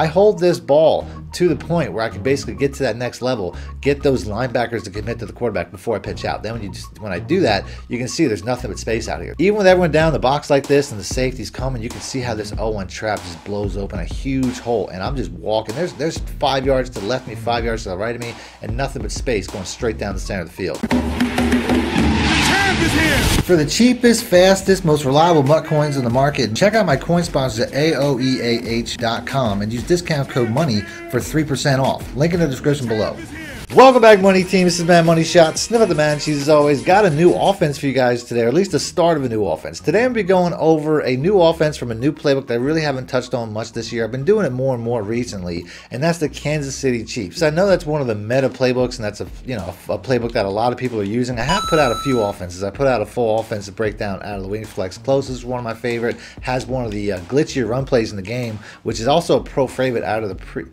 I hold this ball to the point where I can basically get to that next level, get those linebackers to commit to the quarterback before I pitch out. Then when you just when I do that, you can see there's nothing but space out here. Even with everyone down the box like this and the safeties coming, you can see how this 0-1 trap just blows open a huge hole. And I'm just walking. There's there's five yards to the left of me, five yards to the right of me, and nothing but space going straight down the center of the field. For the cheapest, fastest, most reliable MUT coins in the market, check out my coin sponsors at AOEAH.com and use discount code MONEY for 3% off. Link in the description below. Welcome back, Money Team. This is Madden Money Shot. Sniff at the man. She's as always. Got a new offense for you guys today, or at least the start of a new offense. Today, I'm going to be going over a new offense from a new playbook that I really haven't touched on much this year. I've been doing it more and more recently, and that's the Kansas City Chiefs. I know that's one of the meta playbooks, and that's a you know a playbook that a lot of people are using. I have put out a few offenses. I put out a full offensive breakdown out of the Wing Flex Close is one of my favorite. Has one of the uh, glitchier run plays in the game, which is also a pro favorite out of the pre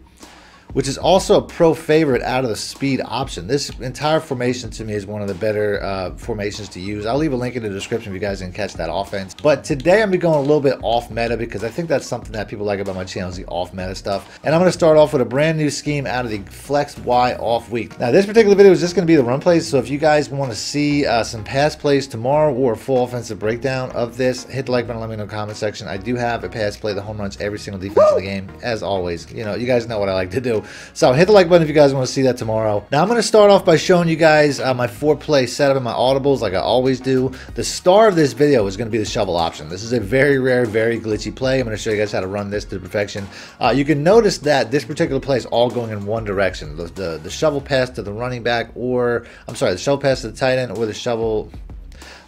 which is also a pro favorite out of the speed option. This entire formation to me is one of the better uh, formations to use. I'll leave a link in the description if you guys can catch that offense. But today I'm going to be going a little bit off meta because I think that's something that people like about my channel is the off meta stuff. And I'm going to start off with a brand new scheme out of the Flex Y off weak. Now this particular video is just going to be the run plays. So if you guys want to see uh, some pass plays tomorrow or a full offensive breakdown of this, hit the like button, let me know in the comment section. I do have a pass play, the home runs, every single defense Woo! in the game, as always. You know, you guys know what I like to do. So hit the like button if you guys want to see that tomorrow. Now I'm going to start off by showing you guys uh, my four play setup and my audibles like I always do. The star of this video is going to be the shovel option. This is a very rare, very glitchy play. I'm going to show you guys how to run this to perfection. Uh, you can notice that this particular play is all going in one direction. The, the, the shovel pass to the running back or, I'm sorry, the shovel pass to the tight end or the shovel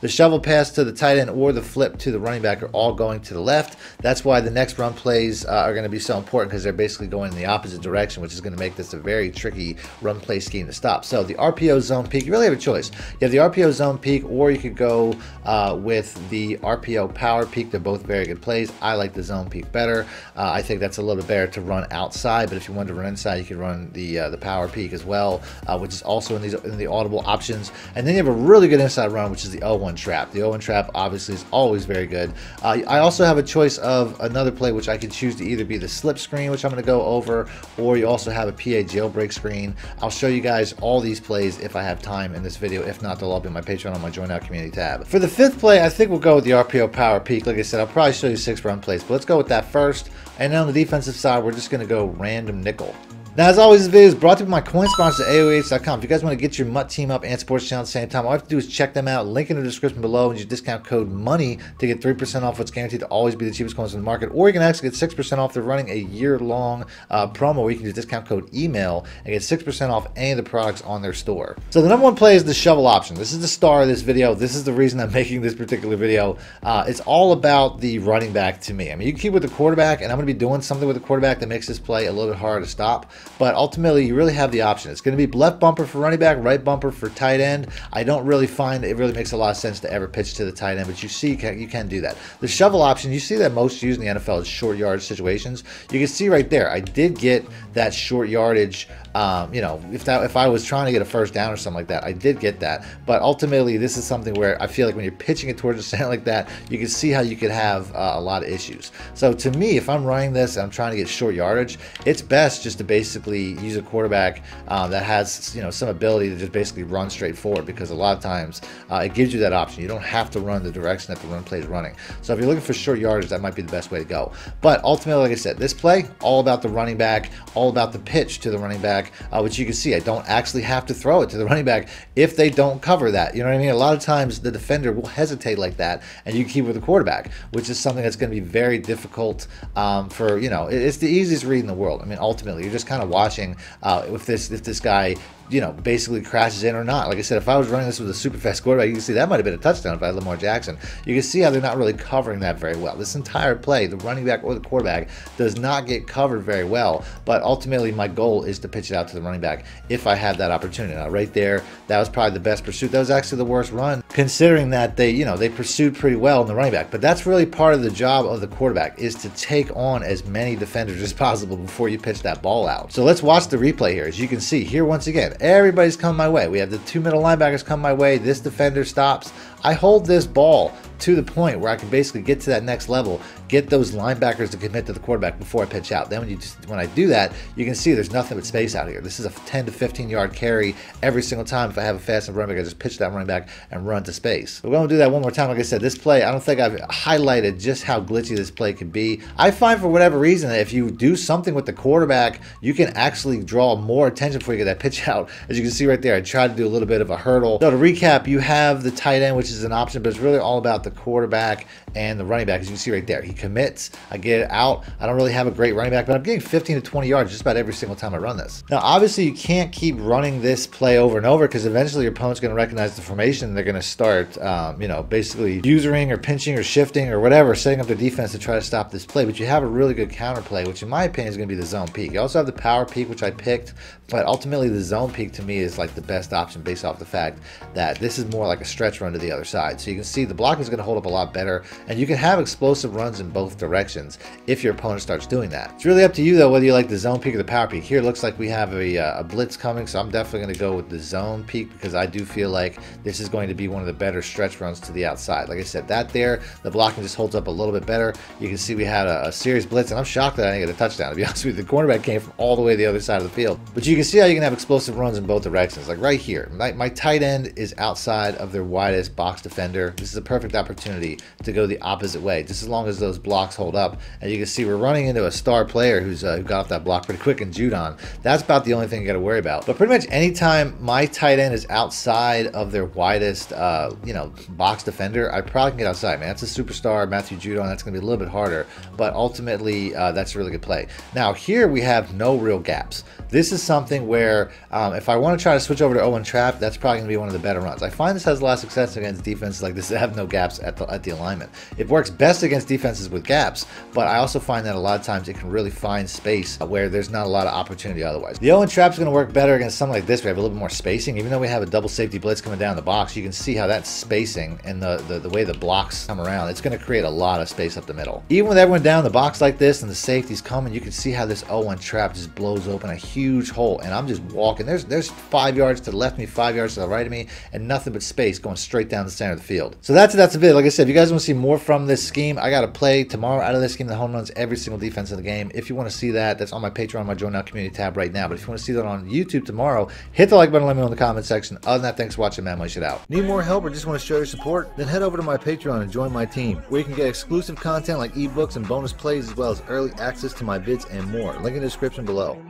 the shovel pass to the tight end or the flip to the running back are all going to the left. That's why the next run plays uh, are going to be so important because they're basically going in the opposite direction, which is going to make this a very tricky run play scheme to stop. So the RPO zone peek, you really have a choice. You have the RPO zone peek, or you could go uh, with the RPO power peek. They're both very good plays. I like the zone peek better. Uh, I think that's a little bit better to run outside, but if you want to run inside, you could run the uh, the power peek as well, uh, which is also in these in the audible options. And then you have a really good inside run, which is the L1 trap. The Owen trap obviously is always very good. Uh, I also have a choice of another play which I can choose to either be the slip screen, which I'm going to go over, or you also have a PA jailbreak screen. I'll show you guys all these plays if I have time in this video. If not, they'll all be on my Patreon on my Join Now Community tab. For the fifth play, I think we'll go with the RPO Power Peek. Like I said, I'll probably show you six run plays, but let's go with that first. And then on the defensive side, we're just going to go random nickel. Now, as always, this video is brought to you by my coin sponsor, AOEAH.com. If you guys want to get your MUT team up and sports channel at the same time, all you have to do is check them out. Link in the description below and use discount code MONEY to get 3% off what's guaranteed to always be the cheapest coins in the market. Or you can actually get 6% off. They're running a year-long uh, promo where you can use discount code EMAIL and get 6% off any of the products on their store. So the number one play is the shovel option. This is the star of this video. This is the reason I'm making this particular video. Uh, it's all about the running back to me. I mean, you can keep with the quarterback, and I'm going to be doing something with the quarterback that makes this play a little bit harder to stop. But ultimately, you really have the option. It's going to be left bumper for running back, right bumper for tight end. I don't really find it really makes a lot of sense to ever pitch to the tight end, but you see, you can do that. The shovel option, you see that most used in the NFL is short yardage situations. You can see right there, I did get that short yardage um, you know, if that if I was trying to get a first down or something like that, I did get that. But ultimately, this is something where I feel like when you're pitching it towards a center like that, you can see how you could have uh, a lot of issues. So to me, if I'm running this and I'm trying to get short yardage, it's best just to basically use a quarterback um, that has you know some ability to just basically run straight forward because a lot of times uh, it gives you that option. You don't have to run the direction that the run play is running. So if you're looking for short yardage, that might be the best way to go. But ultimately, like I said, this play all about the running back, all about the pitch to the running back uh, which you can see I don't actually have to throw it to the running back if they don't cover that. You know what I mean? A lot of times the defender will hesitate like that, and you keep with the quarterback, which is something that's going to be very difficult um, for you know. It's the easiest read in the world. I mean, ultimately, you're just kind of watching uh, if this if this guy you know, basically crashes in or not. Like I said, if I was running this with a super fast quarterback, you can see that might have been a touchdown if I had Lamar Jackson. You can see how they're not really covering that very well. This entire play, the running back or the quarterback, does not get covered very well. But ultimately, my goal is to pitch it out to the running back if I have that opportunity. Now, right there, that was probably the best pursuit. That was actually the worst run, considering that they, you know, they pursued pretty well in the running back. But that's really part of the job of the quarterback is to take on as many defenders as possible before you pitch that ball out. So let's watch the replay here. As you can see here, once again, everybody's come my way. We have the two middle linebackers come my way. This defender stops. I hold this ball to the point where I can basically get to that next level, get those linebackers to commit to the quarterback before I pitch out. Then when you just when I do that, you can see there's nothing but space out here. This is a 10 to 15 yard carry every single time. If I have a fast enough running back, I just pitch that running back and run to space. We're going to do that one more time. Like I said, this play, I don't think I've highlighted just how glitchy this play could be. I find for whatever reason that if you do something with the quarterback, you can actually draw more attention before you get that pitch out. As you can see right there, I tried to do a little bit of a hurdle. So to recap, you have the tight end, which is an option, but it's really all about the quarterback and the running back. As you can see right there, he commits. I get it out. I don't really have a great running back, but I'm getting 15 to 20 yards just about every single time I run this. Now, obviously, you can't keep running this play over and over because eventually your opponent's going to recognize the formation. They're going to start, um, you know, basically usering or pinching or shifting or whatever, setting up their defense to try to stop this play. But you have a really good counter play, which in my opinion is going to be the zone peek. You also have the power peek, which I picked, but ultimately the zone peek to me is like the best option based off the fact that this is more like a stretch run to the other side. So you can see the block is going hold up a lot better, and you can have explosive runs in both directions if your opponent starts doing that. It's really up to you though whether you like the zone peek or the power peek. Here it looks like we have a, uh, a blitz coming, so I'm definitely going to go with the zone peek because I do feel like this is going to be one of the better stretch runs to the outside. Like I said, that there, the blocking just holds up a little bit better. You can see we had a, a serious blitz, and I'm shocked that I didn't get a touchdown. To be honest with you, the cornerback came from all the way to the other side of the field. But you can see how you can have explosive runs in both directions. Like right here, my, my tight end is outside of their widest box defender. This is a perfect opportunity to go the opposite way, just as long as those blocks hold up. And you can see we're running into a star player who's uh, who got off that block pretty quick and Judon. That's about the only thing you got to worry about. But pretty much anytime my tight end is outside of their widest, uh, you know, box defender, I probably can get outside, man. That's a superstar, Matthew Judon. That's going to be a little bit harder, but ultimately, uh, that's a really good play. Now, here we have no real gaps. This is something where um, if I want to try to switch over to Owen Trap, that's probably going to be one of the better runs. I find this has a lot of success against defenses like this that have no gaps at the, at the alignment. It works best against defenses with gaps, but I also find that a lot of times it can really find space where there's not a lot of opportunity otherwise. The Owen Trap is going to work better against something like this. We have a little bit more spacing. Even though we have a double safety blitz coming down the box, you can see how that spacing and the, the, the way the blocks come around, it's going to create a lot of space up the middle. Even with everyone down the box like this and the safeties coming, you can see how this Owen Trap just blows open a huge hole. And I'm just walking. There's, there's five yards to the left of me, five yards to the right of me, and nothing but space going straight down the center of the field. So that's that's a bit. Like I said, if you guys want to see more from this scheme, I got to play tomorrow out of this scheme the home runs every single defense in the game. If you want to see that, that's on my Patreon, my Join Now community tab right now. But if you want to see that on YouTube tomorrow, hit the like button, let me know in the comment section. Other than that, thanks for watching, man. Lace it out. Need more help or just want to show your support? Then head over to my Patreon and join my team, where you can get exclusive content like ebooks and bonus plays, as well as early access to my vids and more. Link in the description below.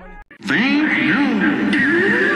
Thank you.